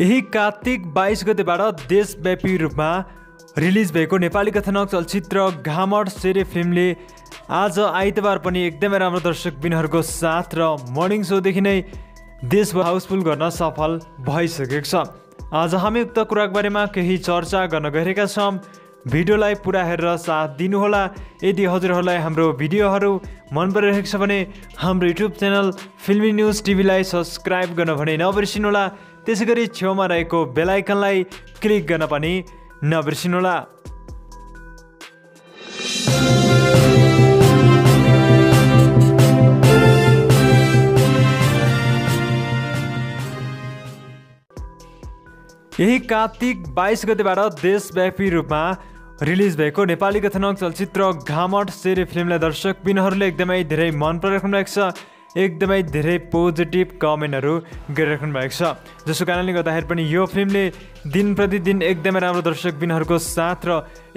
यही कार्तिक बाइस गतेबाट देशव्यापी रूपमा रिलिज भएको नेपाली कथानक चलचित्र घामट सेरे फिल्मले आज आइतबार पनि एकदमै राम्रो दर्शकबिनहरूको साथ र मर्निङ सोदेखि नै देशभर हाउसफुल गर्न सफल भइसकेको छ। आज हामी उक्त कुराको बारेमा केही चर्चा गर्न गइरहेका छौँ। भिडियोलाई पुरा हेरेर साथ दिनुहोला। यदि हजुरहरूलाई हाम्रो भिडियोहरू मन परिरहेको छ भने हाम्रो युट्युब च्यानल फिल्मी न्युज टिभीलाई सब्सक्राइब गर्न भने नबिर्सिनुहोला। त्यसै गरी छेउमा रहेको बेलायकनलाई क्लिक गर्न पनि नबिर्सिनुहोला। यही कार्तिक बाइस गतेबाट देशव्यापी रूपमा रिलिज भएको नेपाली कथानक चलचित्र घामट सेरे फिल्मलाई दर्शक बिनहरूले एकदमै धेरै मन पराइराख्नु भएको छ। एकदमै धेरै पोजिटिभ कमेन्टहरू गरिराख्नु भएको छ। जसको कारणले गर्दाखेरि पनि यो फिल्मले दिन प्रतिदिन एकदमै राम्रो दर्शकबिनहरूको साथ र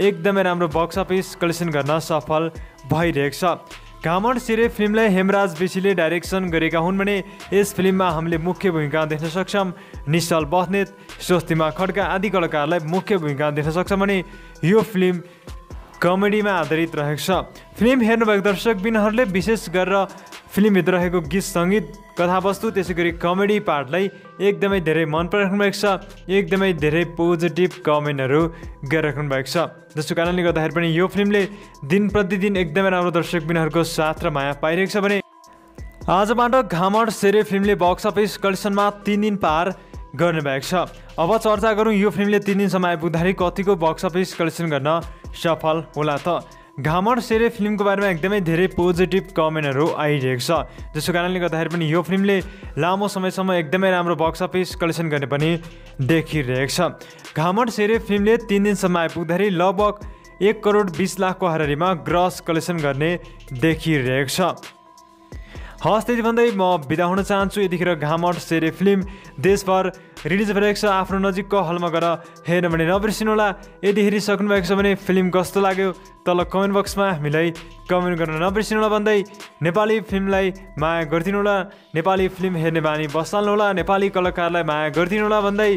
एकदमै राम्रो बक्स अफिस कलेक्सन गर्न सफल भइरहेको छ। घामण सिरे फिल्मलाई हेमराज बेसीले डाइरेक्सन गरेका हुन् भने यस फिल्ममा हामीले मुख्य भूमिका देख्न सक्छौँ। निश्चल बस्नेत स्वस्तिमा खड्का आदि कलाकारलाई मुख्य भूमिका देख्न सक्छौँ भने यो फिल्म कमेडीमा आधारित रहेको छ। फिल्म हेर्नुभएको दर्शकबिनहरूले विशेष गरेर फिल्मभित्र रहेको गीत सङ्गीत कथावस्तु त्यसै गरी कमेडी पार्टलाई एकदमै धेरै मन पराइराख्नु भएको छ। एकदमै धेरै पोजिटिभ कमेन्टहरू गरिराख्नु भएको छ। जसको कारणले गर्दाखेरि पनि यो फिल्मले दिन प्रतिदिन एकदमै राम्रो दर्शकबिनहरूको साथ र माया पाइरहेको छ भने आजबाट घामड सेरे फिल्मले बक्स अफिस कलेक्सनमा तिन दिन पार गर्ने भएको छ। अब चर्चा गरौँ यो फिल्मले तिन दिनसम्म आइपुग्दाखेरि कतिको बक्स अफिस कलेक्सन गर्न सफल होला त? घामर सेरे फिल्मको बारेमा एकदमै धेरै पोजिटिभ कमेन्टहरू आइरहेको छ। जसको कारणले गर्दाखेरि पनि यो फिल्मले लामो समयसम्म एकदमै राम्रो बक्स अफिस कलेक्सन गर्ने पनि देखिरहेको छ। घामर सेरे फिल्मले तिन दिनसम्म आइपुग्दाखेरि लगभग एक करोड बिस लाखको हारारीमा ग्रस कलेक्सन गर्ने देखिरहेको छ। हस् त्यति भन्दै म बिदा हुन चाहन्छु। यतिखेर घामट सेरे फिल्म देशभर रिलिज भइरहेको छ। आफ्नो नजिकको हलमा गएर हेर्न भने नबिर्सिनुहोला। यदि हेरिसक्नु भएको छ भने फिल्म कस्तो लाग्यो तल कमेन्ट बक्समा हामीलाई कमेन्ट गर्न नबिर्सिनुहोला भन्दै नेपाली फिल्मलाई माया गरिदिनुहोला। नेपाली फिल्म हेर्ने बानी बसाल्नुहोला। नेपाली कलाकारलाई माया गरिदिनुहोला भन्दै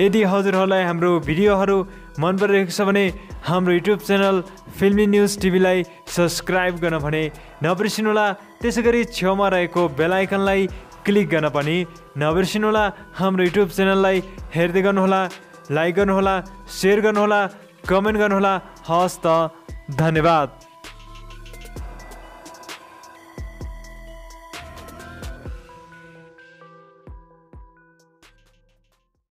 यदि हजुरहरूलाई हाम्रो भिडियोहरू मन परिरहेको छ भने हाम्रो युट्युब च्यानल फिल्मी न्युज टिभीलाई सब्सक्राइब गर्न भने नबिर्सिनुहोला। त्यसै गरी छेउमा रहेको बेलायकनलाई क्लिक गर्न पनि नबिर्सिनुहोला। हाम्रो युट्युब च्यानललाई हेर्दै गर्नुहोला लाइक गर्नुहोला सेयर गर्नुहोला कमेन्ट गर्नुहोला। हस् त धन्यवाद।